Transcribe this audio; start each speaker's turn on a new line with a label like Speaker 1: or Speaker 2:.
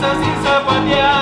Speaker 1: danzas y zapateados,